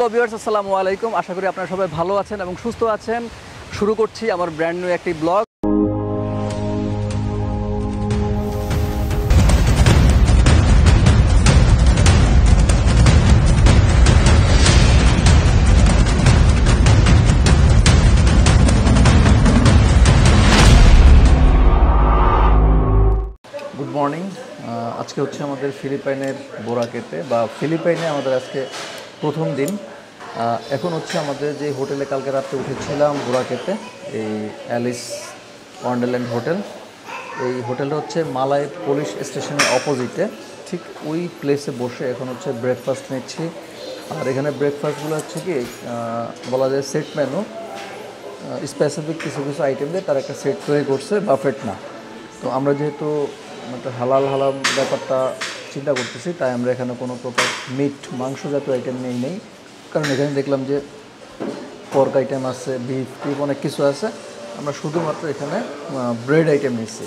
Hello viewers, আসসালামু আলাইকুম। আশা করি আপনারা সবাই ভালো আছেন এবং সুস্থ আছেন। শুরু করছি আমার ব্র্যান্ড নিউ একটি ব্লগ গুড মর্নিং আজকে হচ্ছে আমাদের ফিলিপাইনের বোরাকেতে বা ফিলিপাইনে আমাদের আজকে প্রথম দিন। এখন হচ্ছে আমাদের যে হোটেলে কালকে রাত্রে উঠেছিলাম বোরাকেতে এই অ্যালিস ওয়ান্ডারল্যান্ড হোটেল। এই হোটেলটা হচ্ছে মালাই পুলিশ স্টেশনের অপোজিটে। ঠিক ওই প্লেসে বসে এখন হচ্ছে ব্রেকফাস্ট নিচ্ছি। আর এখানে ব্রেকফাস্টগুলো হচ্ছে কি বলা যায় সেট মেনু স্পেসিফিক কিছু কিছু আইটেম দিয়ে তার একটা সেট তৈরি করছে বাফেট না। তো আমরা যেহেতু একটা হালাল হালাল ব্যাপারটা চিন্তা করতেছি, তাই আমরা এখানে কোনো প্রকার মিট মাংস জাতীয় আইটেম নেই নেই। কারণ এখানে দেখলাম যে পর্ক আইটেম আছে বিফ টিফ অনেক কিছু আছে। আমরা শুধুমাত্র এখানে ব্রেড আইটেম নিচ্ছি।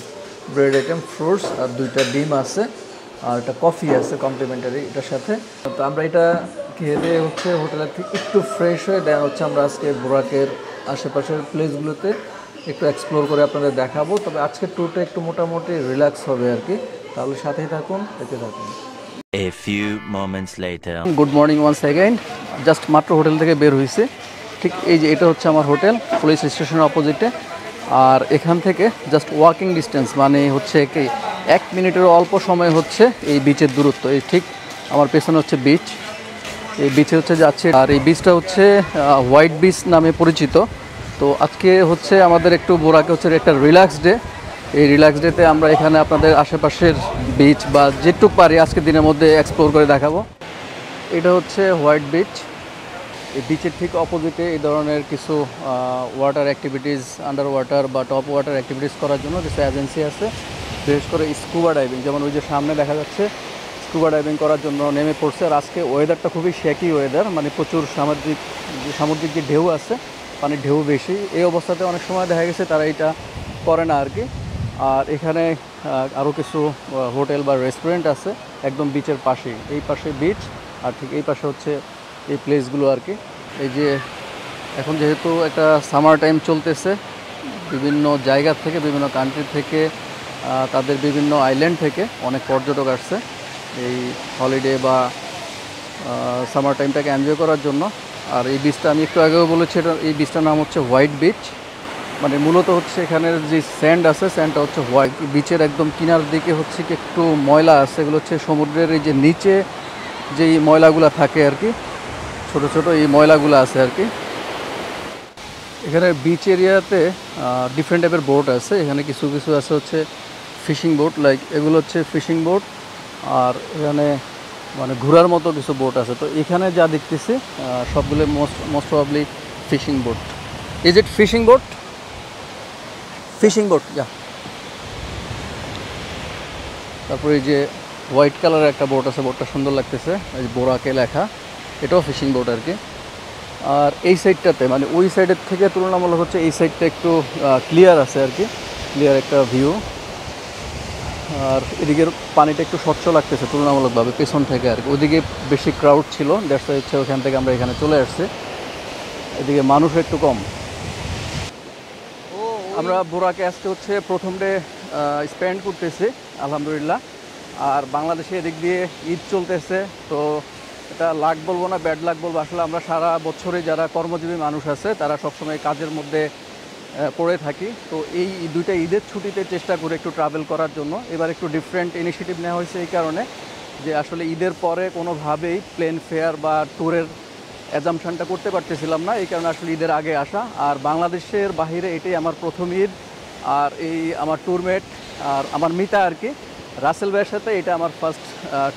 ব্রেড আইটেম ফ্রুটস আর দুইটা ডিম আছে আর একটা কফি আছে কমপ্লিমেন্টারি এটার সাথে। তো আমরা এটা খেয়ে দিয়ে হচ্ছে হোটেলের থেকে একটু ফ্রেশ হয়ে দেন হচ্ছে আমরা আজকে বোরাকের আশেপাশের প্লেসগুলোতে একটু এক্সপ্লোর করে আপনাদের দেখাবো। তবে আজকের ট্যুরটা একটু মোটামুটি রিল্যাক্স হবে আর কি। তাহলে সাথেই থাকুন, দেখতে থাকুন। A few moments later. Good morning one second just মাত্র হোটেল থেকে বের হয়েছে। ঠিক এই যে এটা হচ্ছে আমার হোটেল, পুলিশ স্টেশনের অপোজিটে। আর এখান থেকে জাস্ট ওয়াকিং ডিস্টেন্স মানে হচ্ছে কি, এক মিনিটের অল্প সময় হচ্ছে এই বিচের দূরত্ব। এই ঠিক আমার পেছনে হচ্ছে বিচ এই বিচে হচ্ছে যাচ্ছে। আর এই বিচটা হচ্ছে হোয়াইট বিচ নামে পরিচিত। তো আজকে হচ্ছে আমাদের একটু বোরাকে হচ্ছে একটা রিল্যাক্স ডে এই রিল্যাক্স ডেতে আমরা এখানে আপনাদের আশেপাশের বিচ বা যেটুক পারি আজকে দিনের মধ্যে এক্সপ্লোর করে দেখাবো। এটা হচ্ছে হোয়াইট বিচ এই বিচের ঠিক অপোজিটে এই ধরনের কিছু ওয়াটার অ্যাক্টিভিটিস আন্ডার ওয়াটার বা টপ ওয়াটার অ্যাক্টিভিটিস করার জন্য কিছু এজেন্সি আছে। বিশেষ করে স্কুবা ডাইভিং যেমন ওই যে সামনে দেখা যাচ্ছে স্কুবা ডাইভিং করার জন্য নেমে পড়ছে। আর আজকে ওয়েদারটা খুবই শেকি ওয়েদার মানে প্রচুর সামুদ্রিক যে সামুদ্রিক যে ঢেউ আছে, পানির ঢেউ বেশি। এই অবস্থাতে অনেক সময় দেখা গেছে তারা এটা করে না আর কি। আর এখানে আরও কিছু হোটেল বা রেস্টুরেন্ট আছে একদম বিচের পাশেই। এই পাশে বিচ আর ঠিক এই পাশে হচ্ছে এই প্লেসগুলো আর কি। এই যে, এখন যেহেতু একটা সামার টাইম চলতেছে, বিভিন্ন জায়গা থেকে, বিভিন্ন কান্ট্রি থেকে তাদের বিভিন্ন আইল্যান্ড থেকে অনেক পর্যটক আসছে এই হলিডে বা সামার টাইমটাকে এনজয় করার জন্য। আর এই বিচটা আমি একটু আগেও বলেছি, এটা, এই বিচটার নাম হচ্ছে হোয়াইট বিচ মানে মূলত হচ্ছে এখানের যে স্যান্ড আছে স্যান্ডটা হচ্ছে হোয়াইট বিচের একদম কিনার দিকে হচ্ছে কি একটু ময়লা আছে, এগুলো হচ্ছে সমুদ্রের এই যে নিচে যেই ময়লাগুলো থাকে আর কি, ছোট ছোট এই ময়লাগুলো আছে আর কি। এখানে বিচ এরিয়াতে ডিফারেন্ট টাইপের বোট আছে। এখানে কিছু কিছু আছে হচ্ছে ফিশিং বোট লাইক এগুলো হচ্ছে ফিশিং বোট আর এখানে মানে ঘোরার মতো কিছু বোট আছে। তো এখানে যা দেখতেছি সবগুলো most most probably fishing boat is it fishing boat fishing boat যা তারপরে এই যে হোয়াইট কালারের একটা বোট আছে, বোটটা সুন্দর লাগতেছে, এই বোরাকে লেখা, এটাও ফিশিং বোট আর কি। আর এই সাইডটাতে মানে ওই সাইডের থেকে তুলনামূলক হচ্ছে এই সাইডটা একটু ক্লিয়ার আছে আর কি ক্লিয়ার একটা ভিউ আর এদিকের পানিটা একটু স্বচ্ছ লাগতেছে তুলনামূলকভাবে, পেছন থেকে আর কি। ওদিকে বেশি ক্রাউড ছিল দ্যাটস হচ্ছে ওখান থেকে আমরা এখানে চলে আসছি। এদিকে মানুষ একটু কম। আমরা বোরাকে আজকে হচ্ছে প্রথম ডে স্পেন্ড করতেছি, আলহামদুলিল্লাহ। আর বাংলাদেশে এদিক দিয়ে ঈদ চলতেছে, তো এটা লাখ বলব না ব্যাড লাখ বলব। আসলে আমরা সারা বছরে যারা কর্মজীবী মানুষ আছে, তারা সবসময় কাজের মধ্যে পড়ে থাকি। তো এই দুইটা ঈদের ছুটিতে চেষ্টা করে একটু ট্রাভেল করার জন্য। এবার একটু ডিফারেন্ট ইনিশিয়েটিভ নেওয়া হয়েছে এই কারণে, যে আসলে ঈদের পরে কোনোভাবেই প্লেন ফেয়ার বা ট্যুরের অ্যাজামশনটা করতে পারতেছিলাম না, এই কারণে আসলে ঈদের আগে আসা। আর বাংলাদেশের বাইরে এটাই আমার প্রথম ঈদ, আর এই আমার ট্যুরমেট আর আমার মিতা আর কি, রাসেল ভাইয়ের সাথে এটা আমার ফার্স্ট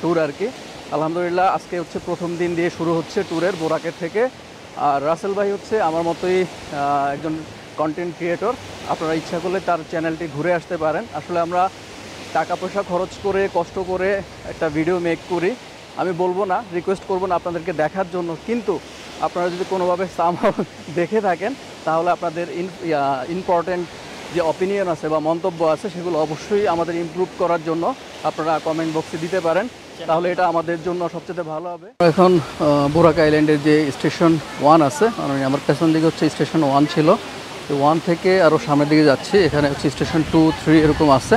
ট্যুর আর কি। আলহামদুলিল্লাহ, আজকে হচ্ছে প্রথম দিন দিয়ে শুরু হচ্ছে ট্যুরের বোরাকের থেকে। আর রাসেল ভাই হচ্ছে আমার মতোই একজন কন্টেন্ট ক্রিয়েটর আপনারা ইচ্ছা করলে তার চ্যানেলটি ঘুরে আসতে পারেন। আসলে আমরা টাকা পয়সা খরচ করে, কষ্ট করে একটা ভিডিও মেক করি। আমি বলব না রিকোয়েস্ট করব না আপনাদেরকে দেখার জন্য, কিন্তু আপনারা যদি কোনোভাবে সামহাও দেখে থাকেন, তাহলে আপনাদের ইম্পর্টেন্ট যে অপিনিয়ন আছে বা মন্তব্য আছে, সেগুলো অবশ্যই আমাদের ইমপ্রুভ করার জন্য আপনারা কমেন্ট বক্সে দিতে পারেন। তাহলে এটা আমাদের জন্য সবচেয়ে ভালো হবে। এখন বোরাক আইল্যান্ডের যে স্টেশন ওয়ান আছে মানে আমার পেছন দিকে হচ্ছে স্টেশন ওয়ান ছিল। ওয়ান থেকে আরও সামনের দিকে যাচ্ছি, এখানে হচ্ছে স্টেশন টু থ্রি এরকম আছে।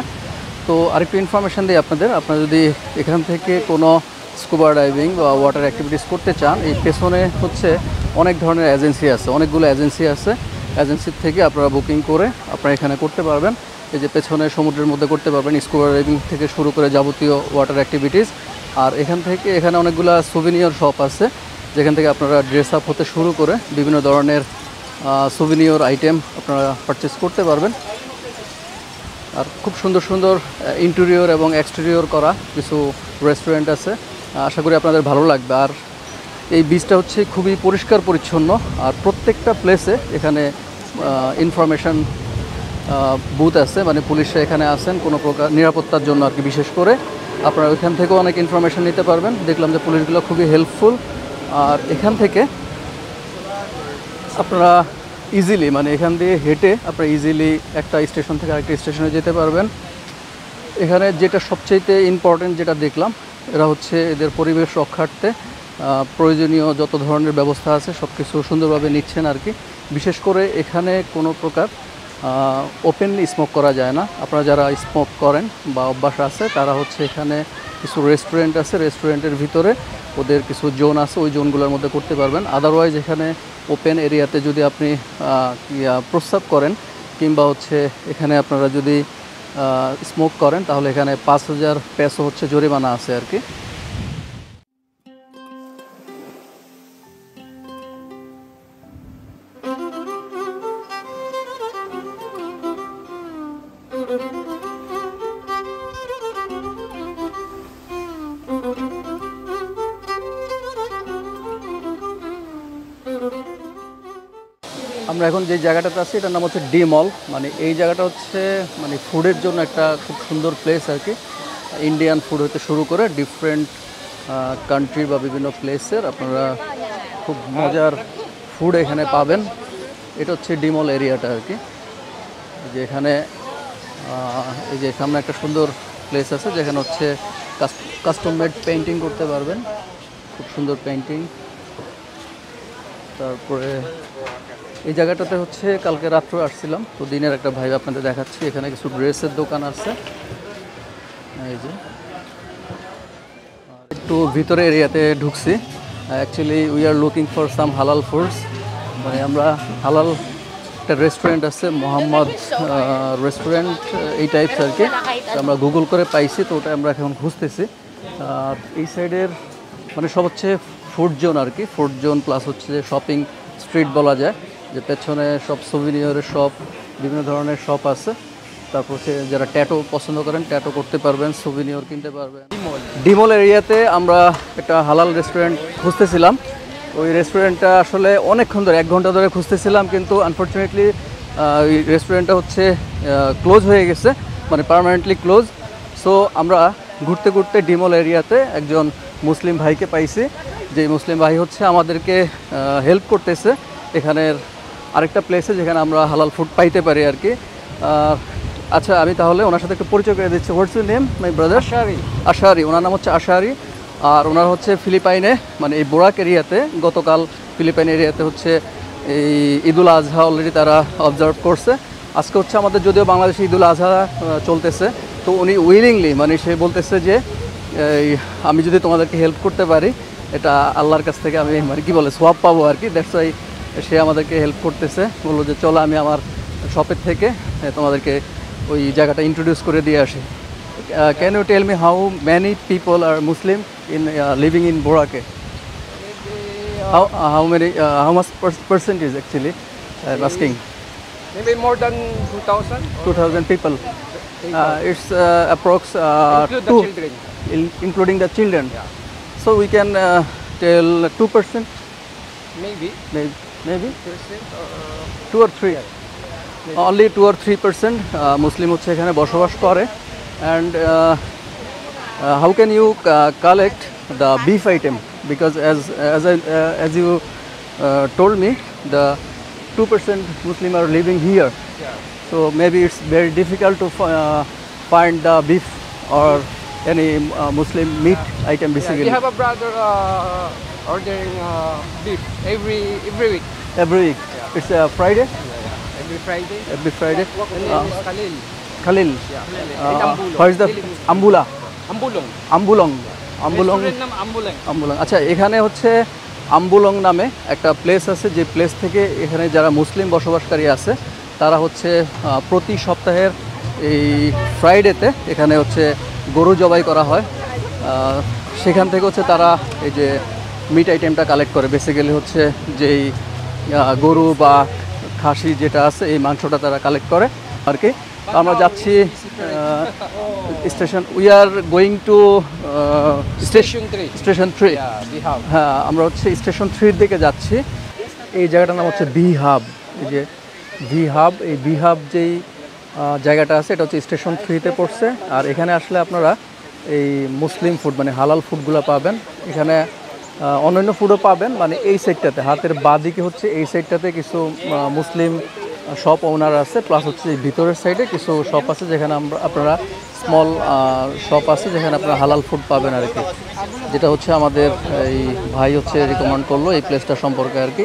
তো আরেকটু ইনফরমেশান দিই আপনাদের। আপনারা যদি এখান থেকে কোনো স্কুবা ডাইভিং বা ওয়াটার অ্যাক্টিভিটিস করতে চান, এই পেছনে হচ্ছে অনেক ধরনের এজেন্সি আছে, অনেকগুলো এজেন্সি আছে। এজেন্সির থেকে আপনারা বুকিং করে আপনারা এখানে করতে পারবেন। এই যে পেছনে সমুদ্রের মধ্যে করতে পারবেন স্কুবা ডাইভিং থেকে শুরু করে যাবতীয় ওয়াটার অ্যাক্টিভিটিস আর এখান থেকে, এখানে অনেকগুলো সুভিনিয়র শপ আছে, যেখান থেকে আপনারা ড্রেস আপ হতে শুরু করে বিভিন্ন ধরনের সুভিনিয়র আইটেম আপনারা পারচেস করতে পারবেন। আর খুব সুন্দর সুন্দর ইন্টেরিয়র এবং এক্সটেরিয়র করা কিছু রেস্টুরেন্ট আছে। আশা করি আপনাদের ভালো লাগবে। আর এই বীজটা হচ্ছে খুবই পরিষ্কার পরিচ্ছন্ন। আর প্রত্যেকটা প্লেসে এখানে ইনফরমেশন বুথ আছে। মানে পুলিশরা এখানে আছেন কোনো প্রকার নিরাপত্তার জন্য আর কি বিশেষ করে। আপনারা ওইখান থেকেও অনেক ইনফরমেশন নিতে পারবেন। দেখলাম যে পুলিশগুলো খুবই হেল্পফুল আর এখান থেকে আপনারা ইজিলি মানে এখান দিয়ে হেঁটে আপনারা ইজিলি একটা স্টেশন থেকে আরেকটা স্টেশনে যেতে পারবেন। এখানে যেটা সবচেয়ে ইম্পর্টেন্ট যেটা দেখলাম এরা হচ্ছে এদের পরিবেশ রক্ষার্থে প্রয়োজনীয় যত ধরনের ব্যবস্থা আছে সব কিছু সুন্দরভাবে নিচ্ছেন আর কি। বিশেষ করে এখানে কোনো প্রকার ওপেনলি স্মোক করা যায় না। আপনারা যারা স্মোক করেন বা অভ্যাস আছে, তারা হচ্ছে এখানে কিছু রেস্টুরেন্ট আছে রেস্টুরেন্টের ভিতরে ওদের কিছু জোন আছে, ওই জোনগুলোর মধ্যে করতে পারবেন। আদারওয়াইজ এখানে ওপেন এরিয়াতে যদি আপনি প্রস্রাব করেন, কিংবা হচ্ছে এখানে আপনারা যদি স্মোক করেন তাহলে এখানে পাঁচ হাজার পেসো হচ্ছে জরিমানা আছে আর কি। আমরা এখন যে জায়গাটাতে আছি, এটার নাম হচ্ছে ডি মল। মানে এই জায়গাটা হচ্ছে মানে ফুডের জন্য একটা খুব সুন্দর প্লেস আর কি। ইন্ডিয়ান ফুড হতে শুরু করে ডিফারেন্ট কান্ট্রির বা বিভিন্ন প্লেসের আপনারা খুব মজার ফুড এখানে পাবেন। এটা হচ্ছে ডিমল এরিয়াটা আর কি। যে এখানে এই যে সামনে একটা সুন্দর প্লেস আছে, যেখানে হচ্ছে কাস্টম মেড পেন্টিং করতে পারবেন। খুব সুন্দর পেন্টিং তারপরে এই জায়গাটাতে হচ্ছে কালকে রাত্রে আসছিলাম, তো দিনের একটা ভাই আপনাদের দেখাচ্ছি, এখানে কিছু ড্রেসের দোকান আছে। এই যে। একটু ভিতরে এরিয়াতে ঢুকছি। Actually we are looking for some halal foods মানে আমরা হালাল একটা রেস্টুরেন্ট আছে, মোহাম্মদ রেস্টুরেন্ট এই টাইপস আর কি। আমরা গুগল করে পাইছি, তো ওটা আমরা এখন খুঁজতেছি। এই সাইডের মানে সব হচ্ছে ফুড জোন আর কি ফুড জোন প্লাস হচ্ছে শপিং স্ট্রিট বলা যায়। যে পেছনে সব সুভিনিয়রের শপ বিভিন্ন ধরনের শপ আছে। তারপর হচ্ছে যারা ট্যাটো পছন্দ করেন ট্যাটো করতে পারবেন সুভিনিয়র কিনতে পারবেন। ডিমল এরিয়াতে আমরা একটা হালাল রেস্টুরেন্ট খুঁজতেছিলাম। ওই রেস্টুরেন্টটা আসলে অনেকক্ষণ ধরে, এক ঘণ্টা ধরে খুঁজতেছিলাম, কিন্তু আনফর্চুনেটলি ওই রেস্টুরেন্টটা হচ্ছে ক্লোজ হয়ে গেছে মানে পার্মানেন্টলি ক্লোজ সো আমরা ঘুরতে ঘুরতে ডিমল এরিয়াতে একজন মুসলিম ভাইকে পাইছি। যে মুসলিম ভাই হচ্ছে আমাদেরকে হেল্প করতেছে এখানের আরেকটা প্লেসে যেখানে আমরা হালাল ফুড পাইতে পারি আর কি। আচ্ছা আমি তাহলে ওনার সাথে একটু পরিচয় করে দিচ্ছি। What's you name my brother Ashari. Ashari ওনার নাম হচ্ছে আশারি। আর ওনার হচ্ছে ফিলিপাইনে মানে এই বোরাক এরিয়াতে গতকাল ফিলিপাইন এরিয়াতে হচ্ছে এই ঈদুল আজহা অলরেডি তারা অবজার্ভ করছে। আজকে হচ্ছে আমাদের যদিও বাংলাদেশে ঈদুল আজহা চলতেছে তো উনি উইলিংলি মানে সে বলতেছে যে এই আমি যদি তোমাদেরকে হেল্প করতে পারি এটা আল্লাহর কাছ থেকে আমি মানে কী বলে সোয়াব পাবো আর কি। দ্যাটস ওয়াই সে আমাদেরকে হেল্প করতেছে। বলল যে চলো আমি আমার শপের থেকে তোমাদেরকে ওই জায়গাটা ইন্ট্রোডিউস করে দিয়ে আসি। Can you tell me how many people are Muslim in living in Boracay how how many how much percentage actually asking Maybe more than 2,000? Two thousand people it's approx Include the two children. including the children. So we can uh, tell 2 percent? Maybe. maybe, maybe Percent or two or three only two or three percent Muslim হচ্ছে এখানে বসবাস করে and how can you collect the beef item because as as I as you told me the two percent Muslim are living here yeah. so maybe it's very difficult to fi- uh, find the beef or any uh, Muslim meat item Yeah, basically? we have a brother uh, Ordering uh, beef every every week, Every week. Yeah. It's a Friday. Yeah, every Friday. Every Friday. And name is Khalil. Khalil. Yeah. Uh, Ambulong. what is the Ambula? Ambulong. Ambulong. Ambulong. Ambulong. আম্বুলং আচ্ছা এখানে হচ্ছে আম্বুলং নামে একটা place আছে যে place থেকে এখানে যারা মুসলিম বসবাসকারী আছে তারা হচ্ছে প্রতি সপ্তাহের এই ফ্রাইডেতে এখানে হচ্ছে গরু জবাই করা হয় সেখান থেকে হচ্ছে তারা এই যে মিট আইটেমটা কালেক্ট করে। বেসিক্যালি হচ্ছে যেই গরু বা খাসি যেটা আছে এই মাংসটা তারা কালেক্ট করে আর কি। আমরা যাচ্ছি station we are going to station three. Station three হ্যাঁ আমরা হচ্ছে স্টেশন থ্রির দিকে যাচ্ছি। এই জায়গাটার নাম হচ্ছে বি হাব এই যে ভি হাব এই বি হাব যেই জায়গাটা আছে এটা হচ্ছে স্টেশন থ্রিতে পড়ছে। আর এখানে আসলে আপনারা এই মুসলিম ফুড মানে হালাল ফুডগুলো পাবেন। এখানে অন্যান্য ফুডও পাবেন মানে এই সাইডটাতে হাতের বাদিকে হচ্ছে এই সাইডটাতে কিছু মুসলিম শপ ওনার আছে প্লাস হচ্ছে ভিতরের সাইডে কিছু শপ আছে যেখানে আমরা, আপনারা স্মল শপ আছে যেখানে আপনারা হালাল ফুড পাবেন আর কি। যেটা হচ্ছে আমাদের এই ভাই হচ্ছে রিকমেন্ড করল এই প্লেসটা সম্পর্কে আর কি।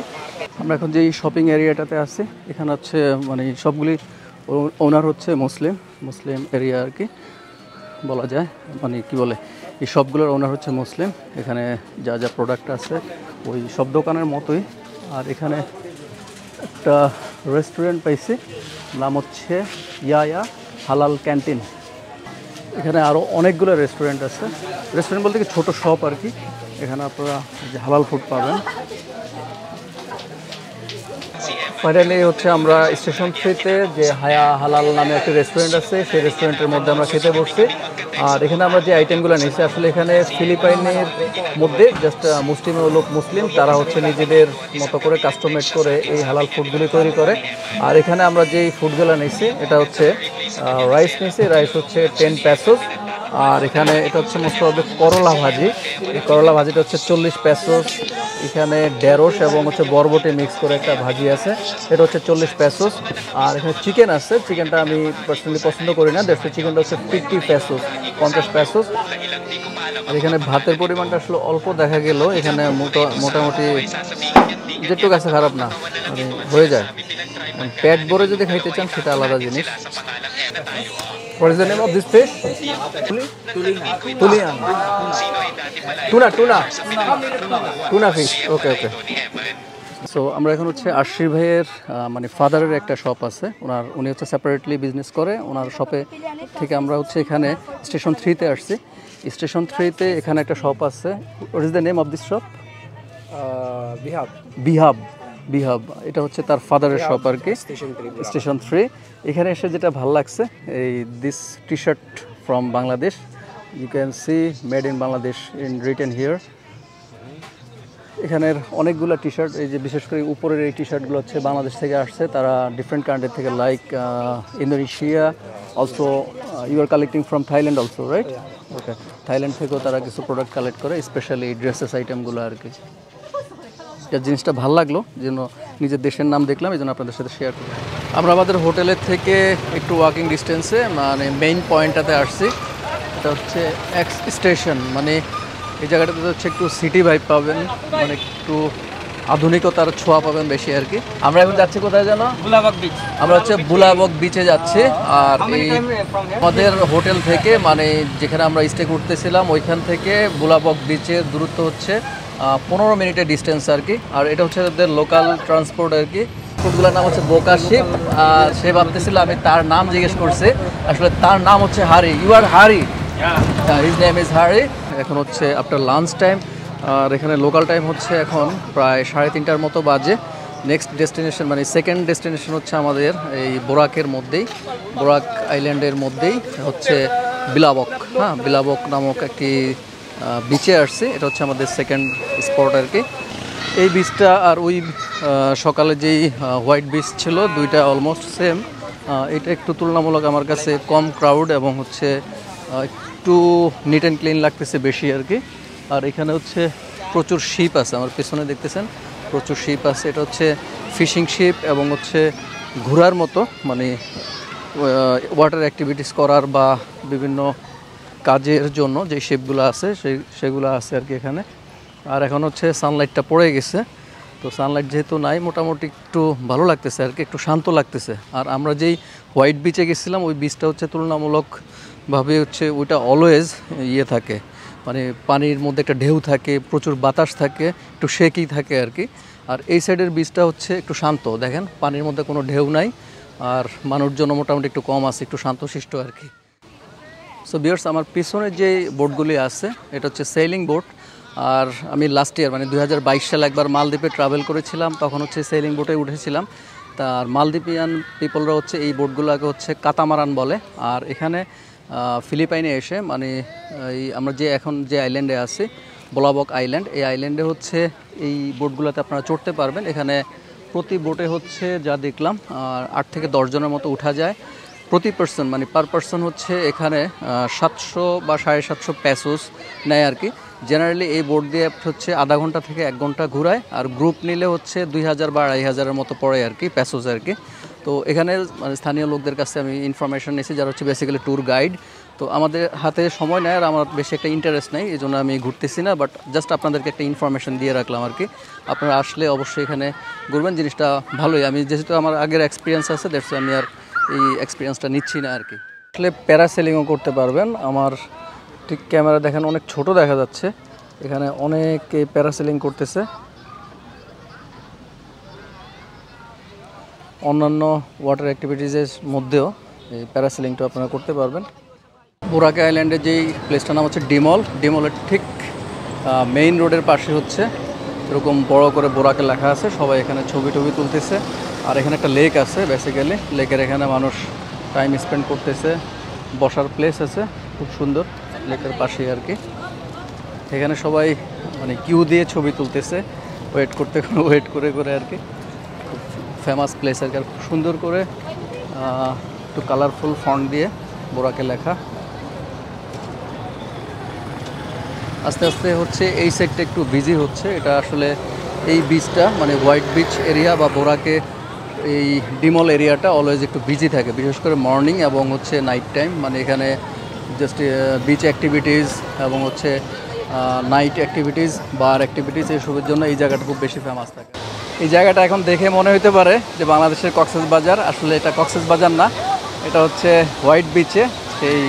আমরা এখন যে শপিং এরিয়াটাতে আছি, এখানে হচ্ছে মানে সবগুলি ওনার হচ্ছে মুসলিম মুসলিম এরিয়া আর কি, বলা যায় মানে কি বলে? এই সবগুলোর ওনার হচ্ছে মুসলিম। এখানে যা যা প্রোডাক্ট আছে, ওই সব দোকানের মতোই। আর এখানে একটা রেস্টুরেন্ট পাইছি, নাম হচ্ছে ইয়ায়া হালাল ক্যান্টিন। এখানে আরও অনেকগুলো রেস্টুরেন্ট আছে। রেস্টুরেন্ট বলতে কি ছোটো শপ আর কি। এখানে আপনারা যে হালাল ফুড পাবেন। ফাইনালি হচ্ছে আমরা স্টেশন থ্রিতে যে হায়া হালাল নামে একটা রেস্টুরেন্ট আছে, সেই রেস্টুরেন্টের মধ্যে আমরা খেতে বসছি। আর এখানে আমরা যে আইটেমগুলো নিয়েছি, আসলে এখানে ফিলিপাইনের মধ্যে জাস্ট মুসলিম লোক মুসলিম, তারা হচ্ছে নিজেদের মতো করে কাস্টমেট করে এই হালাল ফুডগুলি তৈরি করে। আর এখানে আমরা যেই ফুডগুলো নিয়েছি, এটা হচ্ছে রাইস নিয়েছি। রাইস হচ্ছে টেন প্যাসোস আর এখানে এটা হচ্ছে মোস্ট করলা ভাজি। এই করলা ভাজিটা হচ্ছে চল্লিশ প্যাসোস এখানে ঢেঁড়স এবং হচ্ছে বরবটি মিক্স করে একটা ভাজি আছে। এটা হচ্ছে চল্লিশ প্যাসোস আর এখানে চিকেন আছে। চিকেনটা আমি পার্সোনালি পছন্দ করি না। দেড়শো চিকেনটা হচ্ছে ফিফটি প্যাসোস পঞ্চাশ প্যাসোস আর এখানে ভাতের পরিমাণটা আসলে অল্প দেখা গেল। এখানে মোটা- মোটামুটি যেটুকু আছে খারাপ না। মানে হয়ে যায়। মানে পেট ভরে যদি খাইতে চান, সেটা আলাদা জিনিস। What is the name of this fish? Tulian. Tuna, tuna. Tuna fish. Okay, okay. So আমরা এখন হচ্ছে আশির ভাইয়ের মানে ফাদারের একটা শপ আছে ওনার উনি হচ্ছে সেপারেটলি বিজনেস করে ওনার শপে থেকে আমরা হচ্ছে এখানে স্টেশন থ্রিতে আসছি স্টেশন থ্রিতে এখানে একটা শপ আছে what is the name of this shop have. B hub B hub এটা হচ্ছে তার ফাদারের শপ আর কি। স্টেশন থ্রি এখানে এসে যেটা ভালো লাগছে এই this T shirt from Bangladesh you can see made in Bangladesh in written here এখানের অনেকগুলো টি শার্ট এই যে বিশেষ করে উপরের এই টি শার্টগুলো হচ্ছে বাংলাদেশ থেকে আসছে তারা ডিফারেন্ট কান্ট্রি থেকে like Indonesia also you are collecting from Thailand also right okay Thailand থেকেও তারা কিছু প্রোডাক্ট কালেক্ট করে স্পেশালি ড্রেসেস আইটেমগুলো আর কি। যা জিনিসটা ভালো লাগল যেন নিজের দেশের নাম দেখলাম এই জন্য আপনাদের সাথে শেয়ার করি আমরা আমাদের হোটেলের থেকে একটু ওয়াকিং ডিস্টেন্সে মানে মেইন পয়েন্টটাতে আসছি এটা হচ্ছে এক্স স্টেশন মানে এই জায়গাটাতে হচ্ছে একটু সিটি ভাইব পাবেন মানে একটু আধুনিকতার ছোঁয়া পাবেন বেশি আর কি আমরা এখন যাচ্ছি কোথায় জানো Bulabag Beach. আমরা হচ্ছে বুলাবক বিচে যাচ্ছি আর এই? আমাদের হোটেল থেকে মানে যেখানে আমরা স্টে করতেছিলাম ওইখান থেকে বুলাবক বিচের দূরত্ব হচ্ছে পনেরো মিনিটের ডিস্টেন্স আর কি। আর এটা হচ্ছে তাদের লোকাল ট্রান্সপোর্ট আর কি। ফুটগুলোর নাম হচ্ছে বোকা শিপ আর সে ভাবতেছিল আমি তার নাম জিজ্ঞেস করছি। আসলে তার নাম হচ্ছে হারি। ইউ আর হারি হিজ নেম ইজ হারি এখন হচ্ছে আফটার লাঞ্চ টাইম আর এখানে লোকাল টাইম হচ্ছে এখন প্রায় সাড়ে তিনটার মতো বাজে। নেক্সট ডেস্টিনেশন মানে সেকেন্ড ডেস্টিনেশন হচ্ছে আমাদের এই বোরাকের মধ্যেই। বোরাক আইল্যান্ডের মধ্যেই হচ্ছে বিলাবক। হ্যাঁ বিলাবক নামক একটি বিচে আসছে। এটা হচ্ছে আমাদের সেকেন্ড স্পট আর কি। এই বিচটা আর ওই সকালে যেই হোয়াইট বিচ ছিল, দুইটা অলমোস্ট সেম এটা একটু তুলনামূলক আমার কাছে কম ক্রাউড এবং হচ্ছে একটু নিট অ্যান্ড ক্লিন লাগতেছে বেশি আর কি। আর এখানে হচ্ছে প্রচুর শিপ আছে, আমার পেছনে দেখতেছেন? প্রচুর শিপ আছে। এটা হচ্ছে ফিশিং শিপ এবং হচ্ছে ঘোরার মতো মানে ওয়াটার অ্যাক্টিভিটিস করার বা বিভিন্ন কাজের জন্য যে শেপগুলো আছে, সেই, সেগুলো আছে আর কি এখানে। আর এখন হচ্ছে সানলাইটটা পড়ে গেছে। তো সানলাইট যেহেতু নাই, মোটামুটি একটু ভালো লাগতেছে আর কি, একটু শান্ত লাগতেছে। আর আমরা যেই হোয়াইট বিচে গেছিলাম, ওই বিচটা হচ্ছে তুলনামূলকভাবে হচ্ছে ওইটা অলওয়েজ ইয়ে থাকে। মানে পানির মধ্যে একটা ঢেউ থাকে, প্রচুর বাতাস থাকে, একটু শেকই থাকে আর কি। আর এই সাইডের বীজটা হচ্ছে একটু শান্ত। দেখেন, পানির মধ্যে কোনো ঢেউ নাই। আর মানুষজন মোটামুটি একটু কম আছে, একটু শান্তশিষ্ট আর কি। সো বিয়ার্স আমার পিছনে যে বোটগুলি আছে, এটা হচ্ছে সেলিং বোট আর আমি লাস্ট ইয়ার মানে দু হাজার বাইশ সালে একবার মালদ্বীপে ট্রাভেল করেছিলাম, তখন হচ্ছে সেলিং বোটে উঠেছিলাম। তার মালদ্বীপিয়ান পিপলরা হচ্ছে এই বোটগুলোকে হচ্ছে কাতামারান বলে। আর এখানে ফিলিপাইনে এসে মানে এই আমরা যে এখন যে আইল্যান্ডে আছি, বোলাবক আইল্যান্ড এই আইল্যান্ডে হচ্ছে এই বোটগুলোতে আপনারা চড়তে পারবেন। এখানে প্রতি বোটে হচ্ছে যা দেখলাম আট থেকে দশ জনের মতো উঠা যায়। প্রতি পার্সন মানে পার পার্সন হচ্ছে এখানে সাতশো বা সাড়ে সাতশো প্যাসোস নেয় আর কি। জেনারেলি এই বোর্ড দিয়ে হচ্ছে আধা ঘণ্টা থেকে এক ঘণ্টা ঘুরায়, আর গ্রুপ নিলে হচ্ছে দুই হাজার বা আড়াই হাজারের মতো পড়ে আর কি প্যাসোস আর কি। তো এখানে মানে স্থানীয় লোকদের কাছে আমি ইনফরমেশন নিয়েছি, যারা হচ্ছে বেসিক্যালি ট্যুর গাইড তো আমাদের হাতে সময় নেয়, আর আমার বেশি একটা ইন্টারেস্ট নেই, এই জন্য আমি ঘুরতেছি না বাট জাস্ট আপনাদেরকে একটা ইনফরমেশন দিয়ে রাখলাম আর কি। আপনারা আসলে অবশ্যই এখানে ঘুরবেন, জিনিসটা ভালোই। আমি যেহেতু আমার আগের এক্সপিরিয়েন্স আছে দ্যাটস আমি আর এই এক্সপিরিয়েন্সটা নিচ্ছি না আর কি আসলে প্যারাসেলিংও করতে পারবেন। আমার ঠিক ক্যামেরা দেখেন অনেক ছোট দেখা যাচ্ছে। এখানে অনেকে প্যারাসেলিং করতেছে। অন্যান্য ওয়াটার অ্যাক্টিভিটিসের মধ্যেও এই প্যারাসেলিংটা আপনারা করতে পারবেন। বোরাকে আইল্যান্ডের যেই প্লেসটার নাম হচ্ছে ডিমল ডিমলের ঠিক মেইন রোডের পাশে হচ্ছে এরকম বড় করে বোরাকে লেখা আছে, সবাই এখানে ছবি টবি তুলতেছে। আর এখানে একটা লেক আছে বেসিক্যালি লেকের এখানে মানুষ টাইম স্পেন্ড করতেছে, বসার প্লেস আছে, খুব সুন্দর লেকের পাশেই আর কি। এখানে সবাই মানে কিউ দিয়ে ছবি তুলতেছে ওয়েট করতে ওয়েট করে করে আর কি। খুব ফেমাস প্লেস আর কি, আর খুব সুন্দর করে একটু কালারফুল ফন্ট দিয়ে বোরাকে লেখা। আস্তে আস্তে হচ্ছে এই সেটটা একটু বিজি হচ্ছে। এটা আসলে এই বিচটা মানে হোয়াইট বিচ এরিয়া বা বোরাকে এই ডিমল এরিয়াটা অলওয়েজ একটু বিজি থাকে। বিশেষ করে মর্নিং এবং হচ্ছে নাইট টাইম মানে এখানে জাস্ট বিচ অ্যাক্টিভিটিস এবং হচ্ছে নাইট অ্যাক্টিভিটিস বার অ্যাক্টিভিটিস এসবের জন্য এই জায়গাটা খুব বেশি ফেমাস থাকে। এই জায়গাটা এখন দেখে মনে হতে পারে যে বাংলাদেশের কক্সেস বাজার। আসলে এটা কক্সেস বাজার না, এটা হচ্ছে হোয়াইট বিচে সেই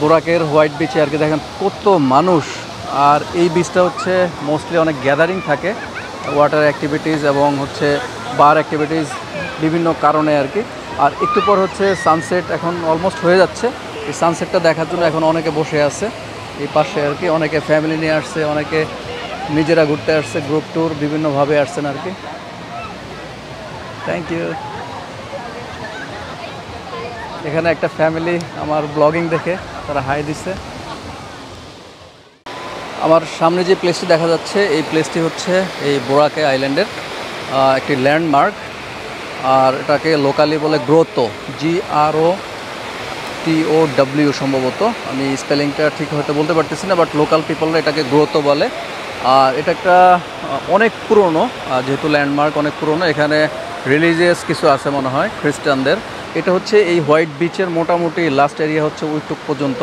বোরাকের হোয়াইট বিচে আর কি দেখেন কত মানুষ। আর এই বিচটা হচ্ছে মোস্টলি অনেক গ্যাদারিং থাকে ওয়াটার অ্যাক্টিভিটিস এবং হচ্ছে বার অ্যাক্টিভিটিস বিভিন্ন কারণে আর কি। আর একটু পর হচ্ছে সানসেট এখন অলমোস্ট হয়ে যাচ্ছে। এই সানসেটটা দেখার জন্য এখন অনেকে বসে আছে। এই পাশে আর কি অনেকে ফ্যামিলি নিয়ে আসছে, অনেকে নিজেরা ঘুরতে আসছে গ্রুপ ট্যুর বিভিন্নভাবে আসছেন আর কি। থ্যাংক ইউ এখানে একটা ফ্যামিলি আমার ব্লগিং দেখে তারা হাই দিচ্ছে আমার সামনে যে প্লেসটি দেখা যাচ্ছে, এই প্লেসটি হচ্ছে এই বোরাকে আইল্যান্ডের একটি ল্যান্ডমার্ক আর এটাকে লোকালি বলে গ্রোতো জি আর ও টি ও ডাব্লিউ সম্ভবত। আমি স্পেলিংটা ঠিক হয়তো বলতে পারতেছি না বাট লোকাল পিপলরা এটাকে গ্রোতো বলে। আর এটা একটা অনেক পুরনো যেহেতু ল্যান্ডমার্ক অনেক পুরনো, এখানে রিলিজিয়াস কিছু আছে মনে হয়, খ্রিস্টানদের। এটা হচ্ছে এই হোয়াইট বিচের মোটামুটি লাস্ট এরিয়া হচ্ছে উইটুক পর্যন্ত।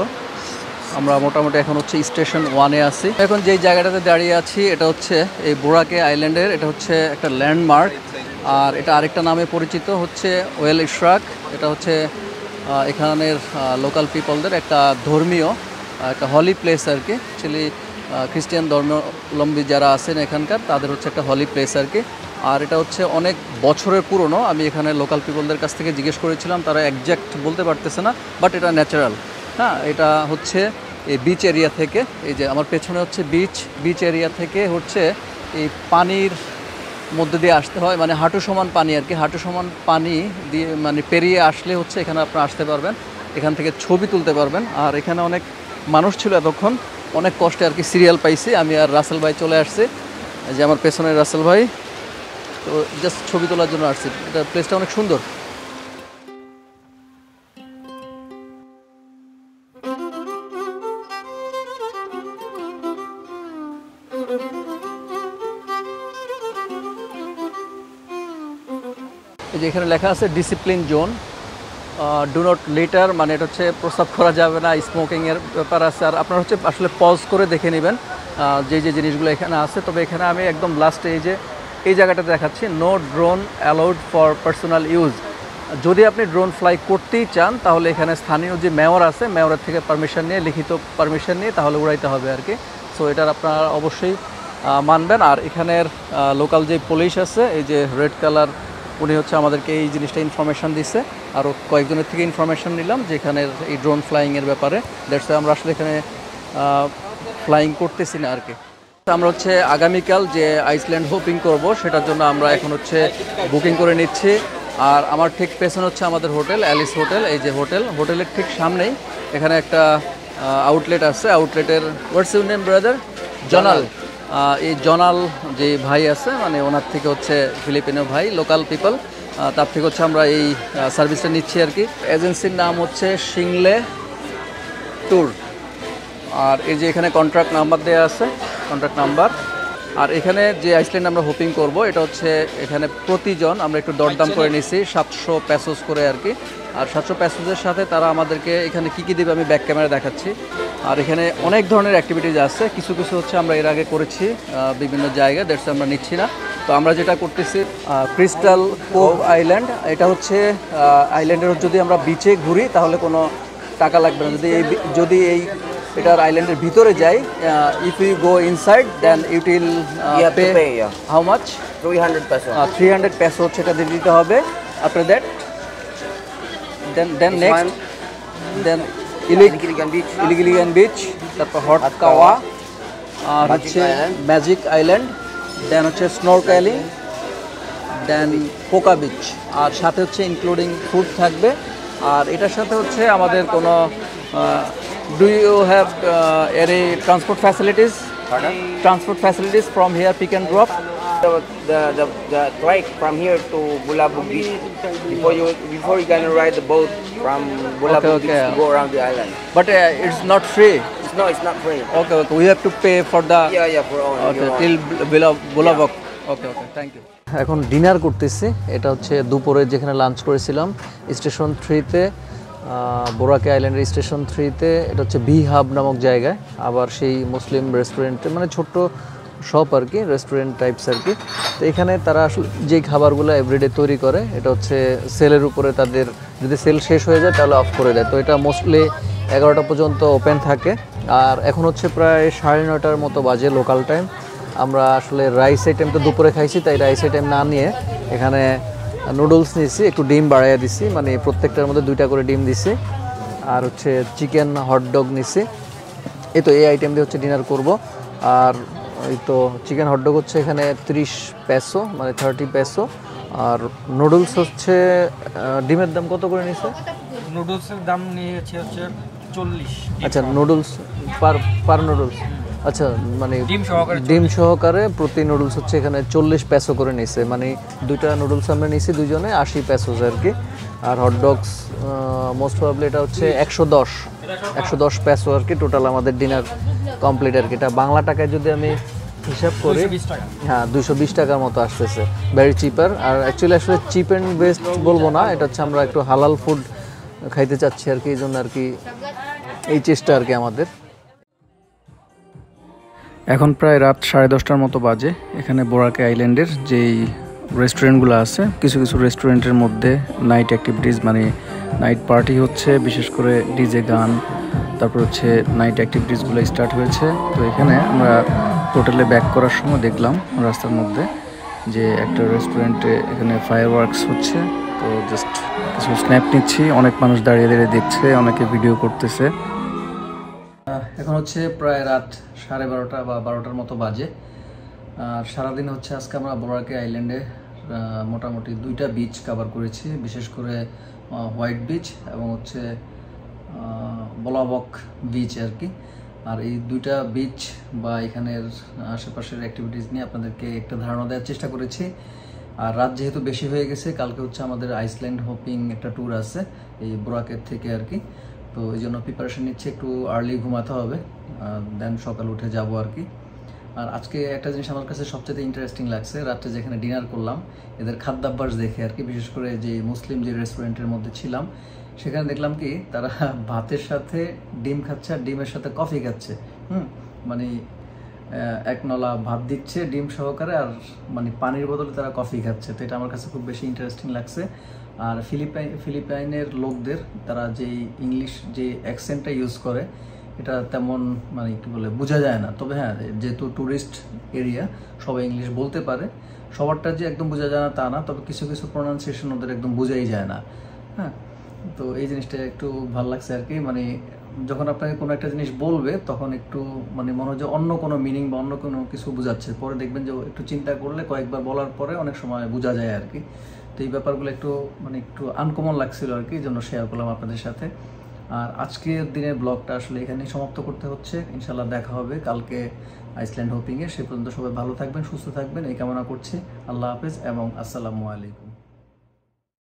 আমরা মোটামুটি এখন হচ্ছে স্টেশন ওয়ানে আছি। এখন যেই জায়গাটাতে দাঁড়িয়ে আছি, এটা হচ্ছে এই বোরাকে আইল্যান্ডের এটা হচ্ছে একটা ল্যান্ডমার্ক আর এটা আরেকটা নামে পরিচিত হচ্ছে ওয়েল ইশরাক এটা হচ্ছে এখানের লোকাল পিপলদের একটা ধর্মীয় একটা হলি প্লেস আর কি। অ্যাকচুয়ালি খ্রিস্টান ধর্মাবলম্বী যারা আছেন এখানকার, তাদের হচ্ছে একটা হলি প্লেস আর কি। আর এটা হচ্ছে অনেক বছরের পুরনো। আমি এখানে লোকাল পিপলদের কাছ থেকে জিজ্ঞেস করেছিলাম, তারা একজ্যাক্ট বলতে পারতেছে না বাট এটা ন্যাচারাল হ্যাঁ এটা হচ্ছে এই বিচ এরিয়া থেকে, এই যে আমার পেছনে হচ্ছে বিচ বিচ এরিয়া থেকে হচ্ছে এই পানির মধ্যে দিয়ে আসতে হয় মানে হাঁটু সমান পানি আর কি, হাঁটু সমান পানি দিয়ে মানে পেরিয়ে আসলে হচ্ছে এখানে আপনারা আসতে পারবেন, এখান থেকে ছবি তুলতে পারবেন। আর এখানে অনেক মানুষ ছিল এতক্ষণ, অনেক কষ্টে আর কি সিরিয়াল পাইছি। আমি আর রাসেল ভাই চলে আসছি যে আমার পেছনের রাসেল ভাই। তো জাস্ট ছবি তোলার জন্য আসছি। এটা প্লেসটা অনেক সুন্দর। যে এখানে লেখা আছে discipline zone do not litter মানে এটা হচ্ছে প্রস্রাব করা যাবে না স্মোকিংয়ের ব্যাপার আছে। আর আপনারা হচ্ছে আসলে পজ করে দেখে নেবেন যে যে জিনিসগুলো এখানে আছে। তবে এখানে আমি একদম লাস্টে এই যে এই জায়গাটা দেখাচ্ছি। No drone allowed for personal use যদি আপনি ড্রোন ফ্লাই করতেই চান, তাহলে এখানে স্থানীয় যে মেয়র আছে মেয়রের থেকে পারমিশন নিয়ে, লিখিত পারমিশন নিয়ে তাহলে উড়াইতে হবে আর কি। সো এটার আপনারা অবশ্যই মানবেন। আর এখানের লোকাল যে পুলিশ আছে, এই যে রেড কালার উনি হচ্ছে আমাদেরকে এই জিনিসটা ইনফরমেশন দিচ্ছে আরও কয়েকজনের থেকে ইনফরমেশন নিলাম যে এখানের এই ড্রোন ফ্লাইংয়ের ব্যাপারে। দ্যাটস আমরা আসলে এখানে ফ্লাইং করতেছি না আর কি। আমরা হচ্ছে আগামীকাল যে আইসল্যান্ড হোপিং করব সেটার জন্য আমরা এখন হচ্ছে বুকিং করে নিচ্ছি। আর আমার ঠিক পেছনে হচ্ছে আমাদের হোটেল অ্যালিস হোটেল এই যে হোটেল। হোটেলের ঠিক সামনেই এখানে একটা আউটলেট আছে। আউটলেটের হোয়াটস ইউর নেম ব্রাদার জনাল। এই জনাল যে ভাই আছে মানে ওনার থেকে হচ্ছে ফিলিপিনো ভাই লোকাল পিপল তার থেকে হচ্ছে আমরা এই সার্ভিসটা নিচ্ছি আর কি। এজেন্সির নাম হচ্ছে সিংলে ট্যুর। আর এই যে এখানে কন্ট্রাক্ট নাম্বার দেওয়া আছে কন্ট্রাক্ট নাম্বার আর এখানে যে আইসল্যান্ড আমরা হোপিং করব এটা হচ্ছে এখানে প্রতিজন আমরা একটু দরদাম করে নিছি সাতশো প্যাসোস করে আর কি। আর সাতশো প্যাসোজের সাথে তারা আমাদেরকে এখানে কী কী দেবে আমি ব্যাক ক্যামেরা দেখাচ্ছি। আর এখানে অনেক ধরনের অ্যাক্টিভিটিজ আছে কিছু কিছু হচ্ছে আমরা এর আগে করেছি বিভিন্ন জায়গায় দ্যাটস আমরা নিচ্ছি না। তো আমরা যেটা করতেছি ক্রিস্টাল কোভ আইল্যান্ড এটা হচ্ছে আইল্যান্ডের যদি আমরা বিচে ঘুরি তাহলে কোনো টাকা লাগবে না। যদি এই যদি এই এটার আইল্যান্ডের ভিতরে যাই if you go inside then You have pay. How much 300 peso. Three hundred peso এটা দিয়ে দিতে হবে। After that then then next then Giligan Beach. ইলিগিলিগান বিচ তারপর হট কাওয়া আর হচ্ছে ম্যাজিক আইল্যান্ড দেন হচ্ছে স্নোরক্যালিং দেন পোকা বিচ আর সাথে হচ্ছে ইনক্লুডিং ফুড থাকবে। আর এটার সাথে হচ্ছে আমাদের কোনো do you have any transport facilities Pardon? Transport facilities from here pick and drop The, the, the, the trike from here to Bulabog Beach. Before you before you can ride the boat from Bulabog okay. Beach to go around the island. But it's not free It's, no, it's not free. Okay okay we have to pay for the Yeah, yeah, for all. Okay your own. Till Bulabog okay okay thank you এখন dinner করতেছি এটা হচ্ছে দুপুরে যেখানে lunch করেছিলাম station থ্রিতে বোরাকে আইল্যান্ডের station থ্রিতে, এটা হচ্ছে বি হাব নামক জায়গায়। আবার সেই মুসলিম রেস্টুরেন্টে মানে ছোট্ট শপ আর কি, রেস্টুরেন্ট টাইপস আর কি। তো এখানে তারা আসলে যে খাবারগুলো এভরিডে তৈরি করে, এটা হচ্ছে সেলের উপরে তাদের, যদি সেল শেষ হয়ে যায় তাহলে অফ করে দেয়। তো এটা মোস্টলি এগারোটা পর্যন্ত ওপেন থাকে। আর এখন হচ্ছে প্রায় সাড়ে নয়টার মতো বাজে লোকাল টাইম আমরা আসলে রাইস আইটেম তো দুপুরে খাইছি, তাই রাইস আইটেম না নিয়ে এখানে নুডলস নিয়েছি একটু ডিম বাড়াইয়া দিছি মানে প্রত্যেকটার মধ্যে দুইটা করে ডিম দিছি। আর হচ্ছে চিকেন হটডগ নিছি। এই তো এই আইটেম দিয়ে হচ্ছে ডিনার করব। আর এই তো চিকেন হটডগ হচ্ছে এখানে ত্রিশ পেসো মানে থার্টি পেসো আর নুডলস হচ্ছে ডিমের দাম কত করে নিছে? নুডলসের দাম নিয়েছে হচ্ছে চল্লিশ। আচ্ছা নুডলস পার পার নুডলস। আচ্ছা মানে ডিম সহকারে ডিম সহকারে প্রতি নুডলস হচ্ছে এখানে চল্লিশ পেসো করে নিছে। মানে দুইটা নুডলস আমরা নিছি দুজনে আশি পেসোস আর কি। আর হটডগস মোস্ট প্রবলি এটা হচ্ছে একশো দশ। একশো দশ পেসো আর কি টোটাল আমাদের ডিনার কমপ্লিট আর কি। এটা বাংলা টাকায় যদি আমি হিসাব করি হ্যাঁ দুশো বিশ টাকার মতো আসতেছে। ভেরি চিপার আর অ্যাকচুয়ালি আসলে চিপ অ্যান্ড বেস্ট বলব না এটা হচ্ছে আমরা একটু হালাল ফুড খাইতে চাচ্ছি আর কি এই জন্য আর কি এই চেষ্টা আর কি আমাদের। এখন প্রায় রাত সাড়ে দশটার মতো বাজে। এখানে বোরাকে আইল্যান্ডের যেই রেস্টুরেন্টগুলো আছে, কিছু কিছু রেস্টুরেন্টের মধ্যে নাইট অ্যাক্টিভিটিস মানে নাইট পার্টি হচ্ছে, বিশেষ করে ডিজে গান, তারপর হচ্ছে নাইট অ্যাক্টিভিটিসগুলো স্টার্ট হয়েছে। তো এখানে আমরা হোটেলে ব্যাক করার সময় দেখলাম রাস্তার মধ্যে যে একটা রেস্টুরেন্টে এখানে ফায়ার ওয়ার্কস হচ্ছে। তো জাস্ট কিছু স্ন্যাপ নিচ্ছি, অনেক মানুষ দাঁড়িয়ে দাঁড়িয়ে দেখছে, অনেকে ভিডিও করতেছে। এখন হচ্ছে প্রায় রাত সাড়ে বারোটা বা বারোটার মতো বাজে। আর সারাদিন হচ্ছে আজকে আমরা বোরাকে আইল্যান্ডে মোটামুটি দুইটা বিচ কভার করেছি। বিশেষ করে হোয়াইট বিচ এবং হচ্ছে বলাবক বিচ আর কি আর এই দুইটা বিচ বা এখানের আশেপাশের অ্যাক্টিভিটিস নিয়ে আপনাদেরকে একটা ধারণা দেওয়ার চেষ্টা করেছি। আর রাত যেহেতু বেশি হয়ে গেছে, কালকে হচ্ছে আমাদের আইসল্যান্ড হোপিং একটা ট্যুর আছে, এই বোরাকের থেকে আর কি তো এই জন্য প্রিপারেশন নিচ্ছে, একটু আর্লি ঘুমাতে হবে দেন সকাল উঠে যাব আর কি। আর আজকে একটা জিনিস আমার কাছে সবচেয়ে ইন্টারেস্টিং লাগছে, রাত্রে যেখানে ডিনার করলাম, এদের খাদ্যাভ্যাস দেখে আর কি, বিশেষ করে যে মুসলিম যে রেস্টুরেন্টের মধ্যে ছিলাম, সেখানে দেখলাম কি, তারা ভাতের সাথে ডিম খাচ্ছে আর ডিমের সাথে কফি খাচ্ছে, হুম? মানে এক নলা ভাত দিচ্ছে, ডিম সহকারে, আর মানে পানির বদলে তারা কফি খাচ্ছে। তো এটা আমার কাছে খুব বেশি ইন্টারেস্টিং লাগছে। আর ফিলিপাইন ফিলিপাইনের লোকদের, তারা যে ইংলিশ যে অ্যাকসেন্টটা ইউজ করে, এটা তেমন মানে কি বলে, বোঝা যায় না। তবে হ্যাঁ যেহেতু ট্যুরিস্ট এরিয়া সবাই ইংলিশ বলতে পারে। সবারটা যে একদম বোঝা যায় না, তা না। তবে কিছু কিছু প্রোনাউন্সিয়েশন ওদের একদম বোঝাই যায় না। হ্যাঁ তো এই জিনিসটা একটু ভালো লাগছে আর কি। মানে যখন আপনাকে কোনো একটা জিনিস বলবে, তখন একটু মানে মনে হয় যে অন্য কোনো মিনিং বা অন্য কোনো কিছু বোঝাচ্ছে। পরে দেখবেন যে একটু চিন্তা করলে কয়েকবার বলার পরে অনেক সময় বোঝা যায় আর কি তো এই ব্যাপারগুলো একটু মানে একটু আনকমন লাগছিল আর কি এই জন্য শেয়ার করলাম আপনাদের সাথে। আর আজকের দিনের ব্লগটা আসলে এখানেই সমাপ্ত করতে হচ্ছে। ইনশাল্লাহ দেখা হবে কালকে আইসল্যান্ড হোপিংয়ে সে পর্যন্ত সবাই ভালো থাকবেন, সুস্থ থাকবেন, এই কামনা করছি। আল্লাহ হাফেজ এবং আসসালামু আলাইকুম।